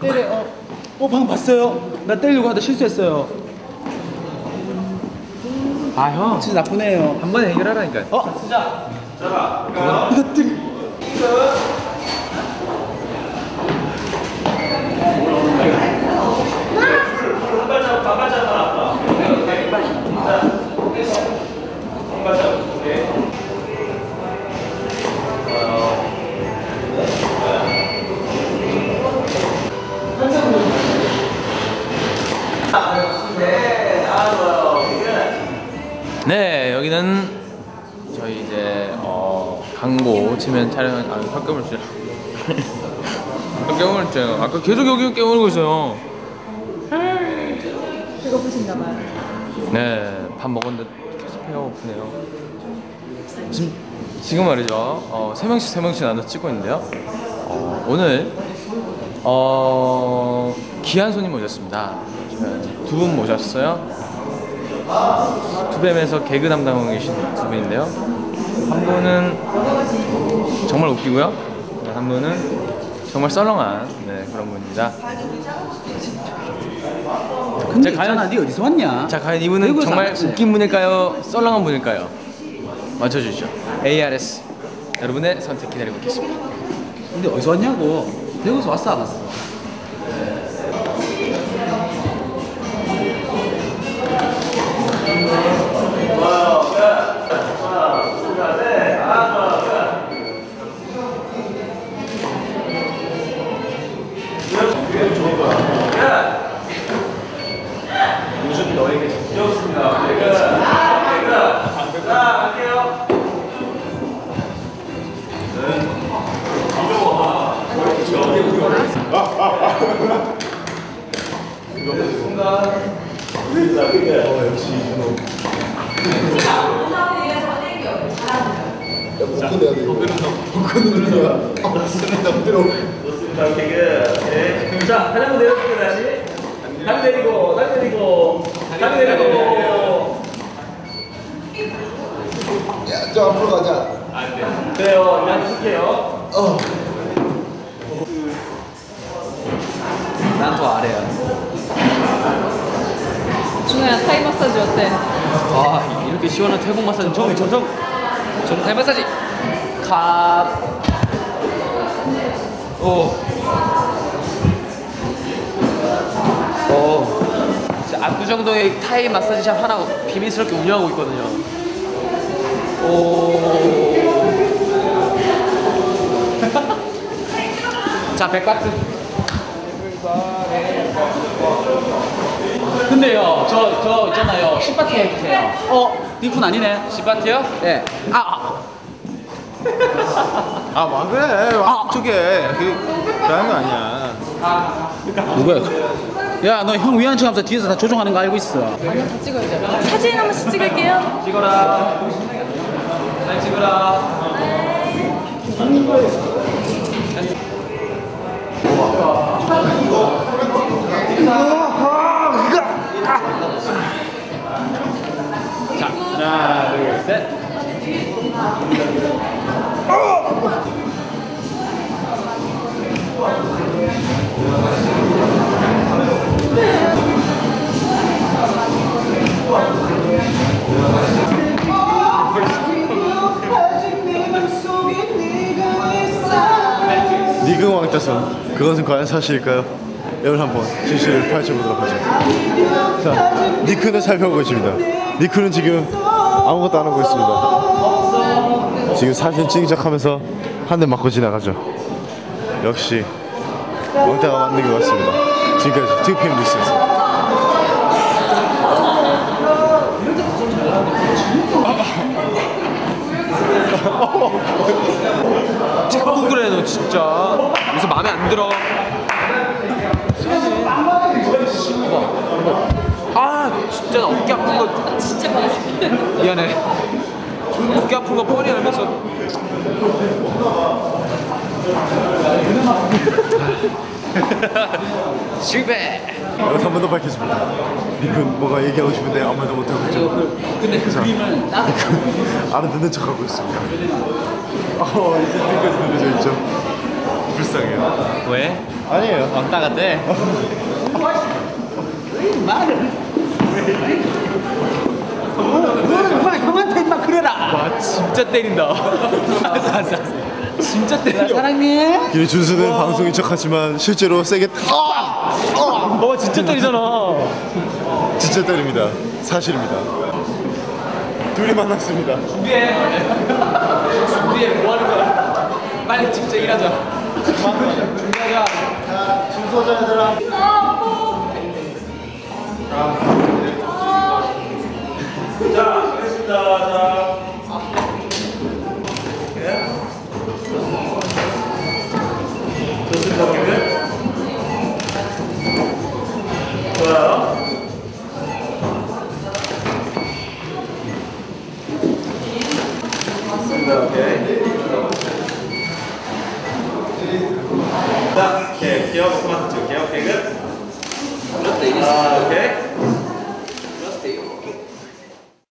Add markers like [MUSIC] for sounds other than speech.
때려. 어, 어 방금 봤어요? 나 때리려고 하다 실수했어요. 아 형. 진짜 나쁜 애예요. 한 번에 해결하라니까. 어? 이거 뜨. 네 여기는 저희 이제 어, 광고 치면 촬영 아 학교물 치 학교물 치 아까 계속 여기 깨물고 있어요. 배고프신가 봐요. 네밥 먹었는데 계속 배가 고프네요. 지금 지금 말이죠. 어, 세 명씩 세 명씩 나눠 찍고 있는데요. 어, 오늘 어, 귀한 손님 모셨습니다. 두 분 모셨어요. 투뱀에서 개그 담당하고 계신 두 분인데요. 한 분은 정말 웃기고요. 한 분은 정말 썰렁한 네, 그런 분입니다. 근데 자, 과연- 네 어디서 왔냐? 자, 과연 이분은 정말 왔지? 웃긴 분일까요? 썰렁한 분일까요? 맞춰주시죠. ARS 여러분의 선택 기다리고 있겠습니다. 근데 어디서 왔냐고? 대구에서 왔어 안 왔어? 자, 다시. 내리고, 내리고, 다리 내리고. 야, 저 앞으로 가자. 그래요, 이제 앉으실게요. 난더 아래야. 준호야 타이 마사지 어때? 아 이렇게 시원한 태국 마사지 처음이 정정 정 타이 마사지 컵 오. 오. 진짜 압구정동에 타이 마사지 샵 하나 비밀스럽게 운영하고 있거든요. 오. [LAUGHS] 자, 백바트. 근데요, 저, 저 있잖아요. 10바트 해주세요. 어? 니쿤 아니네? 시바트요? 예. 아, 아. [LAUGHS] 아, 와 그래. 아, 저게 그 그런 거 아니야. 누구야? 야, 너 형 위안 척하면서 뒤에서 다 조종하는 거 알고 있어. 아니요 다 찍어야죠. 사진 한 번씩 찍을게요. 찍어라. 잘 찍어라. 자, 니근 왕따선 그것은 과연 사실일까요? 여러분 한번 진실을 파헤쳐보도록 하죠. 자, 니크는 살펴보고 있습니다. 니크는 지금 아무것도 안 하고 있습니다. 지금 사진 찍기 시작하면서 한 대 맞고 지나가죠. 역시 왕따가 맞는 것 같습니다. 지금까지 2PM 뉴스였습니다. 자꾸 그래 너 진짜. 여기서 마음에 안 들어. 거 진짜 맛있어. 미안해. 어깨 아픈 거 뻔히 알면서. [LAUGHS] 실패. 여기서 한 번 더 밝혔습니다. 니크는 뭐가 얘기하고 싶은데 아무 말도 못하고 있죠. 근데 그 그림을 나 알아 듣는 척하고 있습니다. 어, 이제 등까지 들려져 있죠. 불쌍해요. 왜? 아니에요. 왕따 같아. 그만 형한테 임마 그래라. 와 진짜 때린다. 알았어. 진짜 때려. 사랑해. 이 준수는 방송인 척하지만 실제로 세게 아! 어 진짜 때리잖아. 진짜 때립니다. 사실입니다. 둘이 만났습니다. 준비해. 준비해 뭐 하는 거야? 빨리 진짜 일하자. 준비하자. 준서자 얘들아. 자, 자, 오케이. 기억 그만 찍을게요. 오케이, 끝. 아, 오케이.